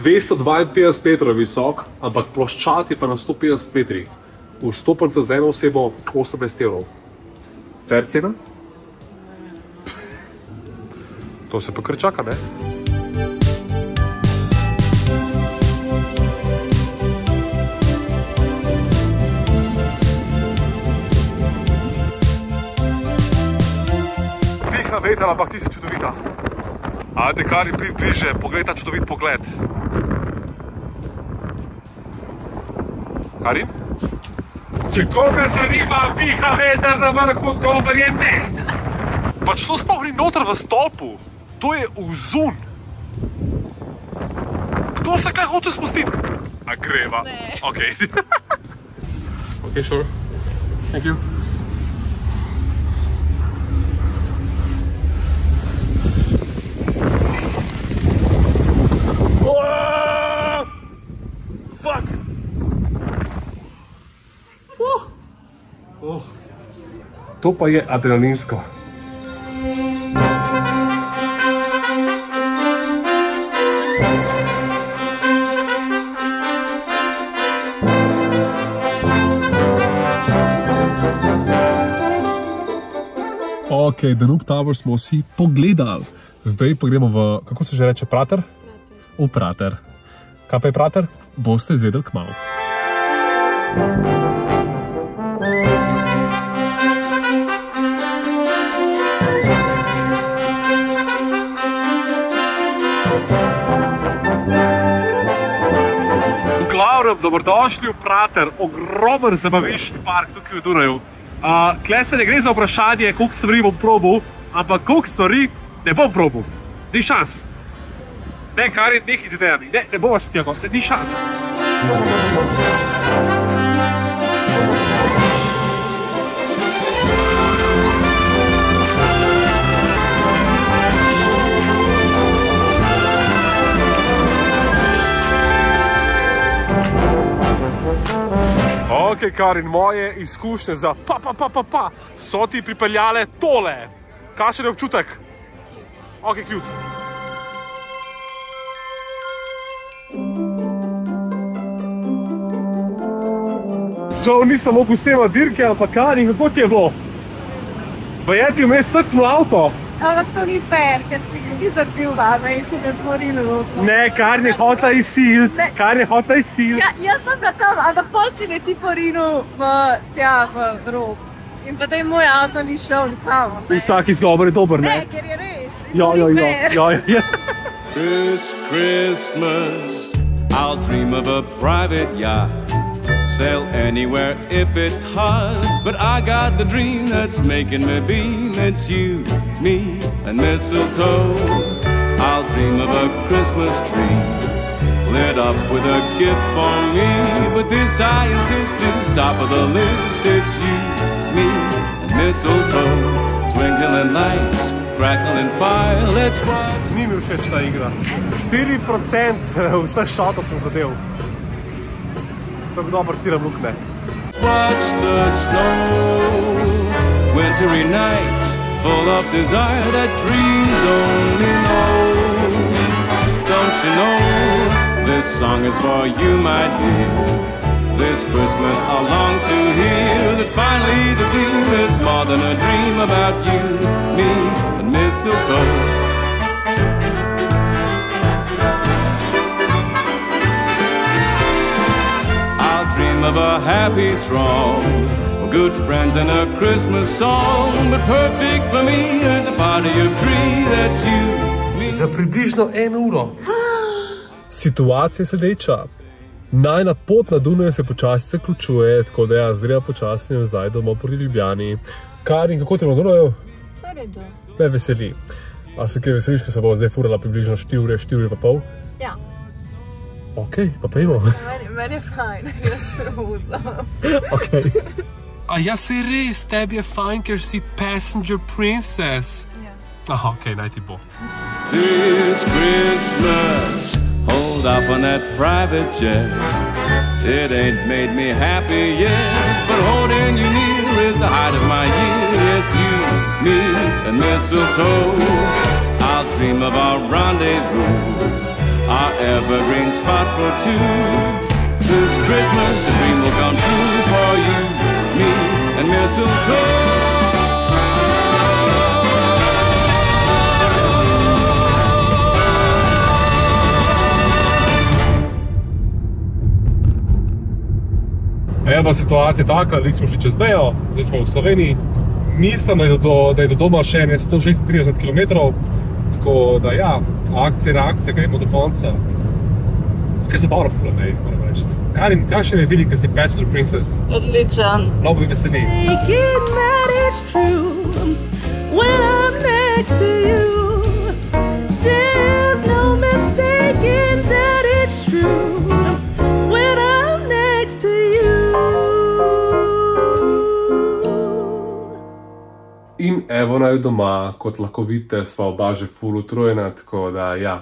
252 metrov visok, ampak ploščat je pa na 150 metrih. Vstopnica za eno osebo 18 evrov. Fer cena? To se pa kar čaka, ne? Tiha veter, ampak ti si čudovita. Ajde, Kari, prid bliže, poglej ta čudovit pogled. Karin? Če koga zanima, piha veter na vrhu, odgovor je ne. Pač to sploh ni noter v stolpu, to je vzun. Kdo se kaj hoče spustiti? A greva. Ne. Ok. ok, sure. Thank you. Whoa! Fuck! Uh. Oh. To pa je adrenalinsko. Ok, Danube Tower smo si pogledali. Zdaj pa gremo v, kako se že reče, prater? V prater. Kaj pa je prater? Boste izvedeli kmalo. V dobrodošli v Prater, ogromen zabaviščni park tukaj v Dunaju. Uh, Klej se ne gre za vprašanje, koliko stvari bom probal, ampak koliko stvari ne bom probal. Ni šans. Ne, kar je nekaj z idejami. Ne, ne bomo še tega, ni šans. Ok, Karin, moje izkušnje za pa, pa, pa, pa, pa so ti pripeljale tole. Kakšen je občutek? Ok, cute. Žal nisem mogel snemati dirke, ampak Karin, kako ti je bilo? Vajeti vmes strpno avto. Ampak to ni fair, ker si ti zabil vame in si me otvoril roko. Ne, kar je hotla izsiliti, Ne. kar je hotla izsiliti. Ja, jaz sem bila tam, ampak pol si me ti porinil v, tja, v rok. In potem moj avto ni šel nikamor. ne. Vsak izgovor je dober, Ne, ne? ker je res. Ja, ja, ni ja, fair. ja, ja. This Christmas, I'll dream of a private yacht. Sail anywhere if it's hot. But I got the dream that's making me beam. It's you, me, and mistletoe. I'll dream of a Christmas tree. Lit up with a gift for me. But this I insist is top of the list. It's you, me, and mistletoe. Twinkling lights, crackling fire. Let's igra. 4% vseh šatov sem zadev. Dobro ciram lukne. Watch the snow. Nights full of desire that dreams only know. Don't you know this song is for you, my dear? This Christmas I long to hear that finally the theme is more than a dream about you, me, and mistletoe. Dream of a happy throng, good friends and a Christmas song. But perfect for me is a party of three. That's you, me. Za približno eno uro. Situacija je sledeča. Najna pot na Dunaju se počasi zaključuje, tako da jaz zelo počasi nazaj domov proti Ljubljani. Karin, kako te je na Dunaju? Me veseli. A se kaj veseliš, ker se bo zdaj furala približno 4 ure, 4 ure pa pol? Ja. Ok, pa pojmo. Meni, meni je fajn, jaz sem vuzam. okay. A ja se res, tebi je fajn, ker si passenger princess. Ja. Aha, ok, naj ti bo. This Christmas, hold off on that private jet. It ain't made me happy yet, but holding you near is the height of my year. Yes, you, me, and mistletoe. I'll dream of our rendezvous, our evergreen spot for two. This Christmas, a dream will come true for you, me, and mistletoe. Ena situacija je taka, da smo šli čez mejo, da smo v Sloveniji. Mislim, da je do, da je do doma še ne 136 km, tako da ja, akcija, reakcija, gremo do konca. Kaj se bavno fula, ne, moram reči. Karin, kakšen je feeling, ko si passenger princess? Odličen. Mnogo me veseli. Thinking that it's true when I'm next to you. In evo naj doma, kot lahko vidite, sva oba že full utrujena, tako da ja.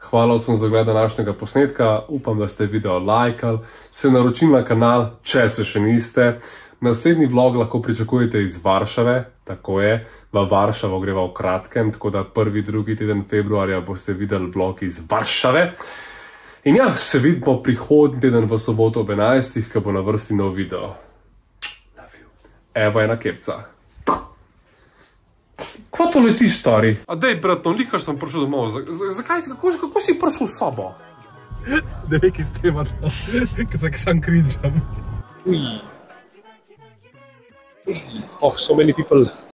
Hvala vsem za gled današnjega posnetka, upam, da ste video lajkali, se naročili na kanal, če se še niste. Naslednji vlog lahko pričakujete iz Varšave, tako je, v Varšavo greva v kratkem, tako da prvi, drugi teden februarja boste videli vlog iz Varšave. In ja, se vidimo prihodnji teden v soboto ob 11, ko bo na vrsti nov video. Love you. Evo ena kepca. Kva to leti, stari? A dej, bratno, likaš sem prišel domov. Zakaj si, kako, kako si prišel v sobo? Da neki s tem, ker se sam krinčam. Ui. Oh, so many people